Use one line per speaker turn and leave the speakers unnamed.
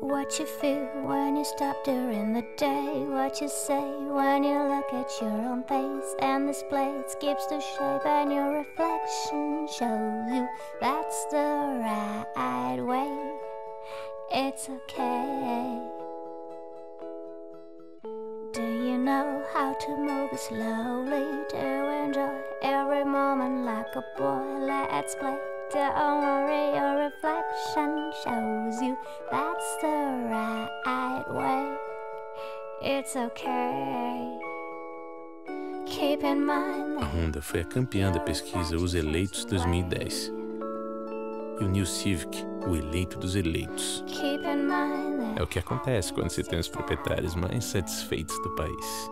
what you feel when you stop during the day. What you say when you look at your own face. And this plate skips the shape, and your reflection shows you that's the right way. It's okay. Do you know how to move slowly? To enjoy every moment like a boy. Let's play. Don't worry, your reflection shows you that's the right way. It's okay. Keep in mind
A Honda foi a campeã da pesquisa Os Eleitos 2010. E o New Civic, o eleito dos eleitos.
keep in mind that
É o que acontece quando se tem os proprietários mais satisfeitos do país.